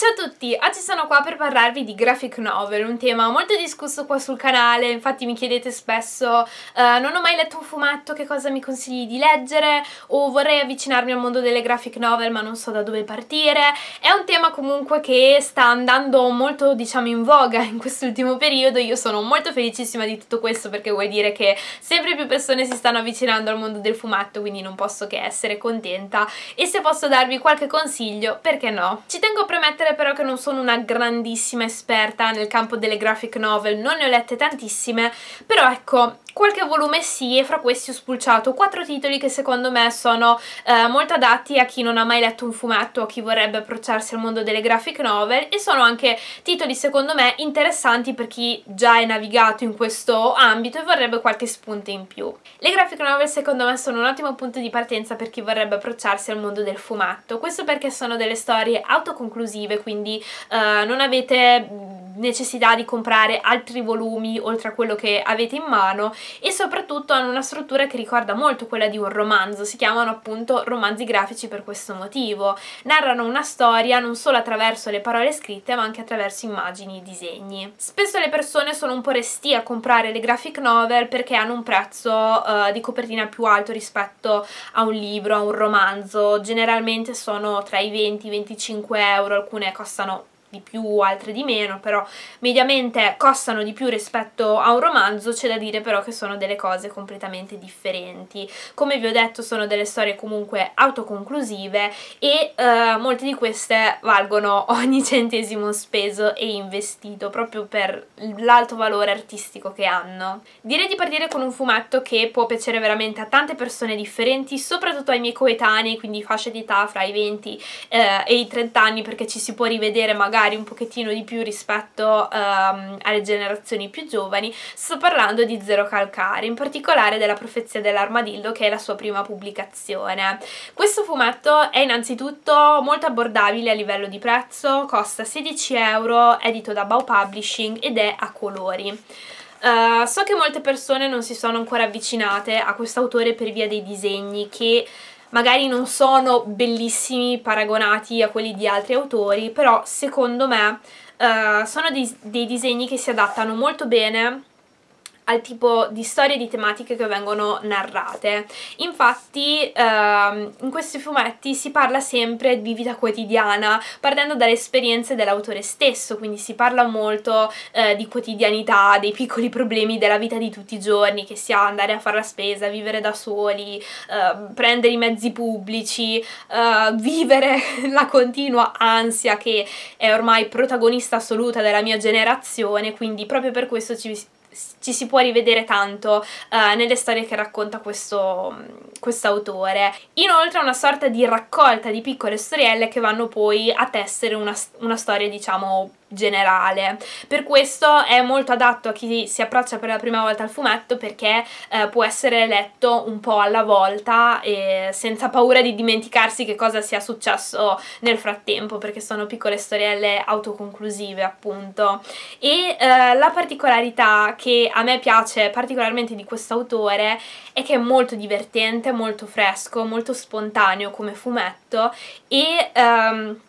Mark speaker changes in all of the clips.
Speaker 1: Ciao a tutti, oggi sono qua per parlarvi di graphic novel, un tema molto discusso qua sul canale, infatti mi chiedete spesso uh, non ho mai letto un fumetto, che cosa mi consigli di leggere? O vorrei avvicinarmi al mondo delle graphic novel ma non so da dove partire, è un tema comunque che sta andando molto diciamo in voga in quest'ultimo periodo, io sono molto felicissima di tutto questo perché vuol dire che sempre più persone si stanno avvicinando al mondo del fumetto quindi non posso che essere contenta. E se posso darvi qualche consiglio perché no. Ci tengo a premettere ammettere però che non sono una grandissima esperta nel campo delle graphic novel, non ne ho lette tantissime, però ecco, qualche volume sì e fra questi ho spulciato quattro titoli che secondo me sono eh, molto adatti a chi non ha mai letto un fumetto o chi vorrebbe approcciarsi al mondo delle graphic novel e sono anche titoli secondo me interessanti per chi già è navigato in questo ambito e vorrebbe qualche spunto in più. Le graphic novel secondo me sono un ottimo punto di partenza per chi vorrebbe approcciarsi al mondo del fumetto, questo perché sono delle storie autoconclusive quindi eh, non avete necessità di comprare altri volumi oltre a quello che avete in mano e soprattutto hanno una struttura che ricorda molto quella di un romanzo, si chiamano appunto romanzi grafici per questo motivo. Narrano una storia non solo attraverso le parole scritte ma anche attraverso immagini e disegni. Spesso le persone sono un po' resti a comprare le graphic novel perché hanno un prezzo uh, di copertina più alto rispetto a un libro, a un romanzo, generalmente sono tra i 20 e i 25 euro, alcune costano di più, altre di meno, però mediamente costano di più rispetto a un romanzo, c'è da dire però che sono delle cose completamente differenti. Come vi ho detto sono delle storie comunque autoconclusive e eh, molte di queste valgono ogni centesimo speso e investito proprio per l'alto valore artistico che hanno. Direi di partire con un fumetto che può piacere veramente a tante persone differenti, soprattutto ai miei coetanei, quindi fasce di età fra i 20 eh, e i 30 anni perché ci si può rivedere magari magari un pochettino di più rispetto um, alle generazioni più giovani, sto parlando di Zero Calcare, in particolare della Profezia dell'Armadillo che è la sua prima pubblicazione. Questo fumetto è innanzitutto molto abbordabile a livello di prezzo, costa 16 euro, edito da Bau Publishing ed è a colori. Uh, so che molte persone non si sono ancora avvicinate a quest'autore per via dei disegni che magari non sono bellissimi paragonati a quelli di altri autori, però secondo me uh, sono dei, dei disegni che si adattano molto bene al tipo di storie e di tematiche che vengono narrate. Infatti ehm, in questi fumetti si parla sempre di vita quotidiana, partendo dalle esperienze dell'autore stesso, quindi si parla molto eh, di quotidianità, dei piccoli problemi della vita di tutti i giorni, che sia andare a fare la spesa, vivere da soli, eh, prendere i mezzi pubblici, eh, vivere la continua ansia che è ormai protagonista assoluta della mia generazione, quindi proprio per questo ci ci si può rivedere tanto uh, nelle storie che racconta questo autore. Inoltre è una sorta di raccolta di piccole storielle che vanno poi a tessere una, una storia, diciamo, generale. Per questo è molto adatto a chi si approccia per la prima volta al fumetto perché eh, può essere letto un po' alla volta e senza paura di dimenticarsi che cosa sia successo nel frattempo perché sono piccole storielle autoconclusive appunto. E eh, la particolarità che a me piace particolarmente di questo autore è che è molto divertente, molto fresco, molto spontaneo come fumetto e... Um,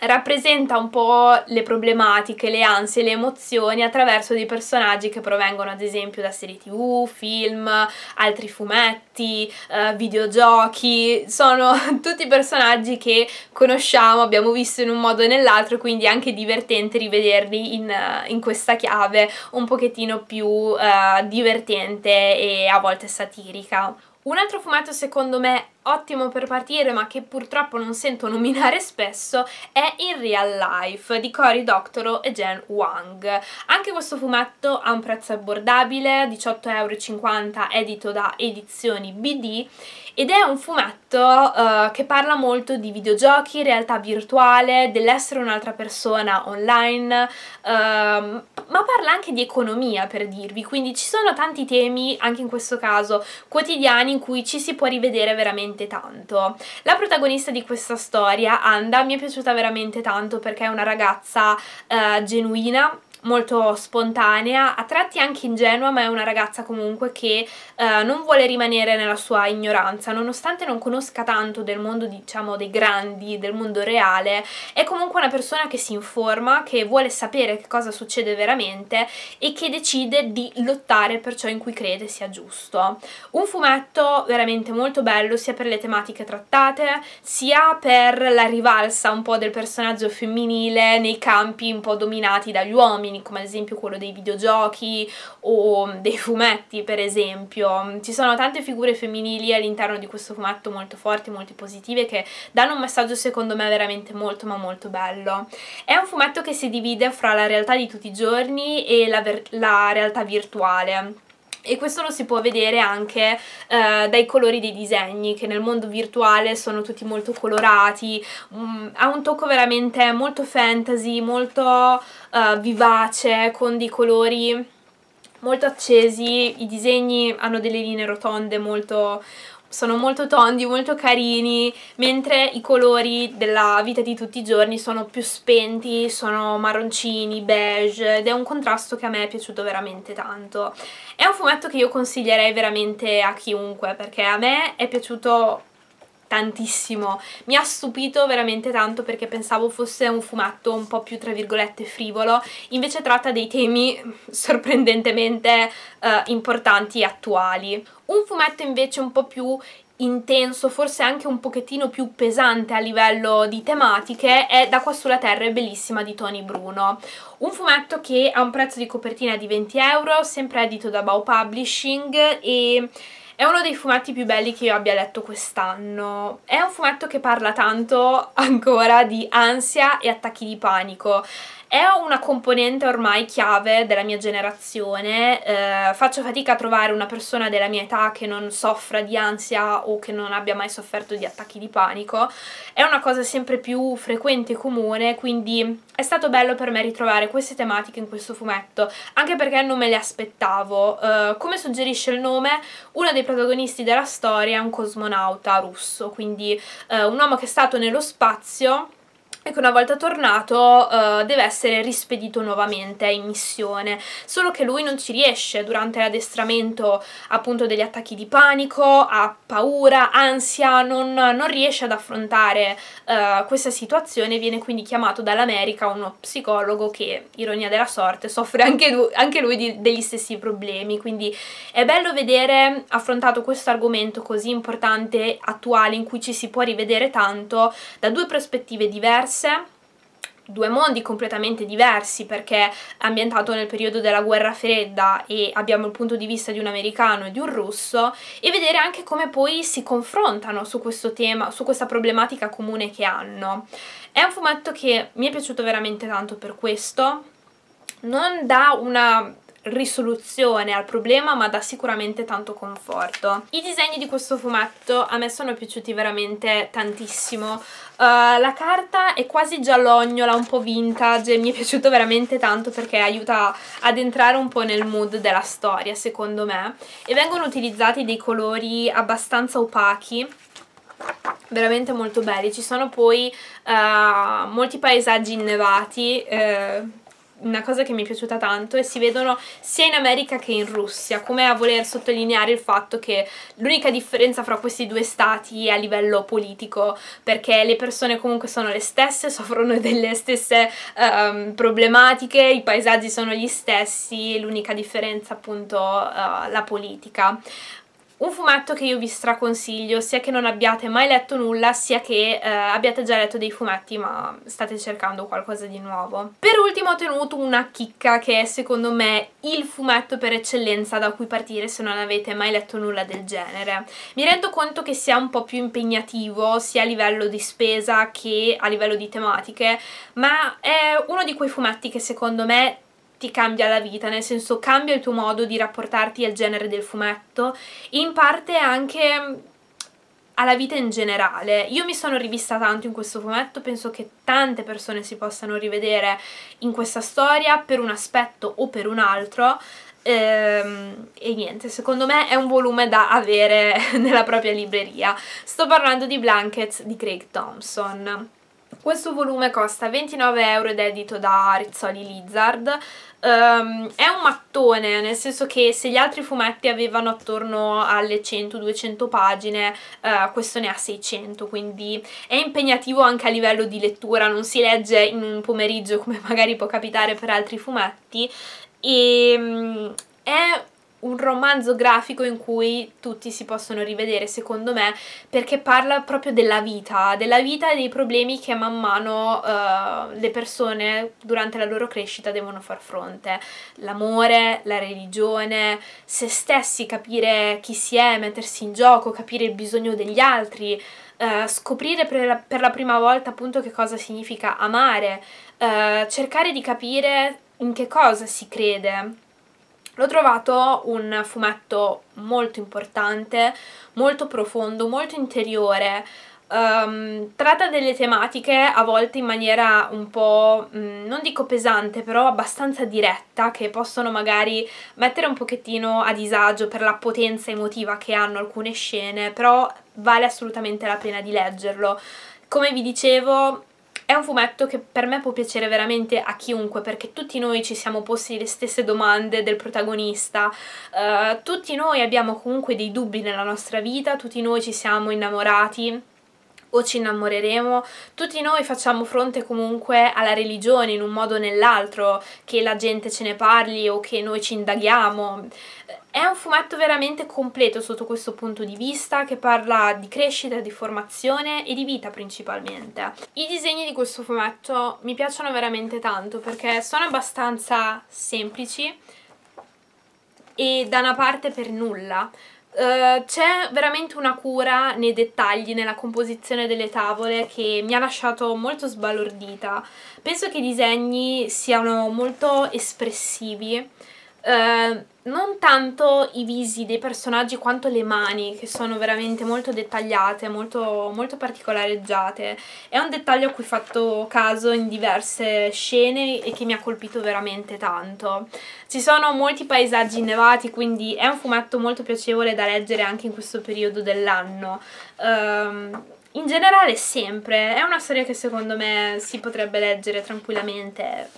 Speaker 1: rappresenta un po' le problematiche, le ansie, le emozioni attraverso dei personaggi che provengono ad esempio da serie tv, film, altri fumetti, eh, videogiochi, sono tutti personaggi che conosciamo, abbiamo visto in un modo o nell'altro quindi è anche divertente rivederli in, in questa chiave un pochettino più eh, divertente e a volte satirica. Un altro fumetto secondo me ottimo per partire ma che purtroppo non sento nominare spesso è In Real Life di Cory Doctorow e Jen Wang. Anche questo fumetto ha un prezzo abbordabile, 18,50€ edito da Edizioni BD ed è un fumetto uh, che parla molto di videogiochi, realtà virtuale, dell'essere un'altra persona online, uh, ma parla anche di economia per dirvi, quindi ci sono tanti temi, anche in questo caso, quotidiani in cui ci si può rivedere veramente tanto. La protagonista di questa storia, Anda, mi è piaciuta veramente tanto perché è una ragazza uh, genuina, molto spontanea, a tratti anche ingenua, ma è una ragazza comunque che uh, non vuole rimanere nella sua ignoranza, nonostante non conosca tanto del mondo, diciamo, dei grandi, del mondo reale, è comunque una persona che si informa, che vuole sapere che cosa succede veramente e che decide di lottare per ciò in cui crede sia giusto. Un fumetto veramente molto bello sia per le tematiche trattate, sia per la rivalsa un po' del personaggio femminile nei campi un po' dominati dagli uomini, come ad esempio quello dei videogiochi o dei fumetti, per esempio. Ci sono tante figure femminili all'interno di questo fumetto molto forti, molto positive, che danno un messaggio secondo me veramente molto ma molto bello. È un fumetto che si divide fra la realtà di tutti i giorni e la, la realtà virtuale e questo lo si può vedere anche eh, dai colori dei disegni che nel mondo virtuale sono tutti molto colorati um, ha un tocco veramente molto fantasy molto uh, vivace con dei colori molto accesi. I disegni hanno delle linee rotonde molto sono molto tondi, molto carini, mentre i colori della vita di tutti i giorni sono più spenti, sono marroncini, beige ed è un contrasto che a me è piaciuto veramente tanto. È un fumetto che io consiglierei veramente a chiunque perché a me è piaciuto tantissimo. Mi ha stupito veramente tanto perché pensavo fosse un fumetto un po' più tra virgolette frivolo, invece tratta dei temi sorprendentemente uh, importanti e attuali. Un fumetto invece un po' più intenso, forse anche un pochettino più pesante a livello di tematiche è Da qua sulla terra è bellissima di Tony Bruno un fumetto che ha un prezzo di copertina di 20 euro sempre edito da Bao Publishing e è uno dei fumetti più belli che io abbia letto quest'anno. È un fumetto che parla tanto ancora di ansia e attacchi di panico. È una componente ormai chiave della mia generazione, eh, faccio fatica a trovare una persona della mia età che non soffra di ansia o che non abbia mai sofferto di attacchi di panico, è una cosa sempre più frequente e comune, quindi è stato bello per me ritrovare queste tematiche in questo fumetto, anche perché non me le aspettavo. Uh, come suggerisce il nome, uno dei protagonisti della storia è un cosmonauta russo, quindi uh, un uomo che è stato nello spazio e che una volta tornato uh, deve essere rispedito nuovamente in missione. Solo che lui non ci riesce durante l'addestramento appunto degli attacchi di panico ha paura, ansia non, non riesce ad affrontare uh, questa situazione. Viene quindi chiamato dall'America uno psicologo che, ironia della sorte, soffre anche lui, anche lui di, degli stessi problemi. Quindi è bello vedere affrontato questo argomento così importante, attuale, in cui ci si può rivedere tanto da due prospettive diverse diverse due mondi completamente diversi perché è ambientato nel periodo della guerra fredda e abbiamo il punto di vista di un americano e di un russo e vedere anche come poi si confrontano su questo tema, su questa problematica comune che hanno. È un fumetto che mi è piaciuto veramente tanto per questo, non dà una risoluzione al problema ma dà sicuramente tanto conforto. I disegni di questo fumetto a me sono piaciuti veramente tantissimo, uh, la carta è quasi giallognola, un po' vintage, mi è piaciuto veramente tanto perché aiuta ad entrare un po' nel mood della storia secondo me. E vengono utilizzati dei colori abbastanza opachi veramente molto belli. Ci sono poi uh, molti paesaggi innevati uh, una cosa che mi è piaciuta tanto e si vedono sia in America che in Russia, come a voler sottolineare il fatto che l'unica differenza fra questi due stati è a livello politico, perché le persone comunque sono le stesse, soffrono delle stesse um, problematiche, i paesaggi sono gli stessi, l'unica differenza appunto uh, la politica. Un fumetto che io vi straconsiglio, sia che non abbiate mai letto nulla, sia che eh, abbiate già letto dei fumetti ma state cercando qualcosa di nuovo. Per ultimo ho tenuto una chicca che è secondo me il fumetto per eccellenza da cui partire se non avete mai letto nulla del genere. Mi rendo conto che sia un po' più impegnativo sia a livello di spesa che a livello di tematiche, ma è uno di quei fumetti che secondo me ti cambia la vita, nel senso cambia il tuo modo di rapportarti al genere del fumetto, in parte anche alla vita in generale. Io mi sono rivista tanto in questo fumetto, penso che tante persone si possano rivedere in questa storia per un aspetto o per un altro. Ehm, e niente, secondo me è un volume da avere nella propria libreria. Sto parlando di Blankets di Craig Thompson. Questo volume costa 29 euro ed è edito da Rizzoli Lizard. Um, è un mattone, nel senso che se gli altri fumetti avevano attorno alle 100-200 pagine, uh, questo ne ha 600, quindi è impegnativo anche a livello di lettura, non si legge in un pomeriggio come magari può capitare per altri fumetti e um, è un romanzo grafico in cui tutti si possono rivedere secondo me perché parla proprio della vita, della vita e dei problemi che man mano uh, le persone durante la loro crescita devono far fronte. L'amore, la religione, se stessi, capire chi si è, mettersi in gioco, capire il bisogno degli altri, uh, scoprire per la, per la, prima volta appunto che cosa significa amare, uh, cercare di capire in che cosa si crede L'ho trovato un fumetto molto importante, molto profondo, molto interiore, Um, tratta delle tematiche a volte in maniera un po', mh, mm, non dico pesante, però abbastanza diretta, che possono magari mettere un pochettino a disagio per la potenza emotiva che hanno alcune scene, però vale assolutamente la pena di leggerlo. Come vi dicevo, è un fumetto che per me può piacere veramente a chiunque perché tutti noi ci siamo posti le stesse domande del protagonista, uh, tutti noi abbiamo comunque dei dubbi nella nostra vita, tutti noi ci siamo innamorati o ci innamoreremo, tutti noi facciamo fronte comunque alla religione in un modo o nell'altro, che la gente ce ne parli o che noi ci indaghiamo. È un fumetto veramente completo sotto questo punto di vista che parla di crescita, di formazione e di vita principalmente. I disegni di questo fumetto mi piacciono veramente tanto perché sono abbastanza semplici e da una parte per nulla Uh, c'è veramente una cura nei dettagli, nella composizione delle tavole che mi ha lasciato molto sbalordita. Penso che i disegni siano molto espressivi, uh, non tanto i visi dei personaggi quanto le mani che sono veramente molto dettagliate, molto, molto particolareggiate. È un dettaglio a cui ho fatto caso in diverse scene e che mi ha colpito veramente tanto. Ci sono molti paesaggi innevati, quindi è un fumetto molto piacevole da leggere anche in questo periodo dell'anno. Um, in generale sempre, è una storia che secondo me si potrebbe leggere tranquillamente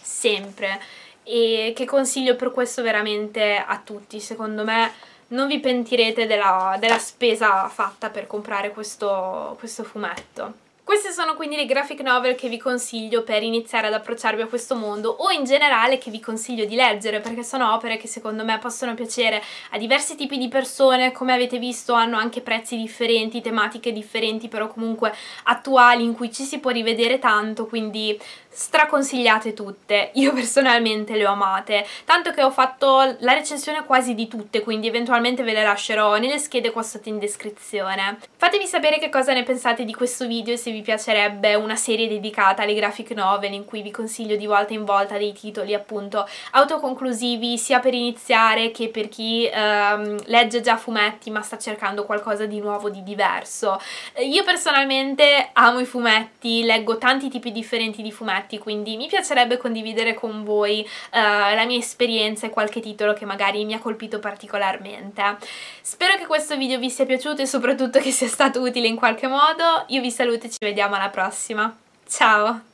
Speaker 1: sempre e che consiglio per questo veramente a tutti, secondo me non vi pentirete della, della spesa fatta per comprare questo, questo fumetto. Queste sono quindi le graphic novel che vi consiglio per iniziare ad approcciarvi a questo mondo o in generale che vi consiglio di leggere perché sono opere che secondo me possono piacere a diversi tipi di persone, come avete visto hanno anche prezzi differenti, tematiche differenti però comunque attuali in cui ci si può rivedere tanto, quindi straconsigliate tutte, io personalmente le ho amate, tanto che ho fatto la recensione quasi di tutte, quindi eventualmente ve le lascerò nelle schede qua sotto in descrizione. Fatemi sapere che cosa ne pensate di questo video e se vi piacerebbe una serie dedicata alle graphic novel in cui vi consiglio di volta in volta dei titoli appunto autoconclusivi sia per iniziare che per chi ehm, legge già fumetti ma sta cercando qualcosa di nuovo, di diverso. Io personalmente amo i fumetti, leggo tanti tipi differenti di fumetti quindi mi piacerebbe condividere con voi uh, la mia esperienza e qualche titolo che magari mi ha colpito particolarmente. Spero che questo video vi sia piaciuto e soprattutto che sia stato utile in qualche modo. Io vi saluto e ci vediamo alla prossima. Ciao!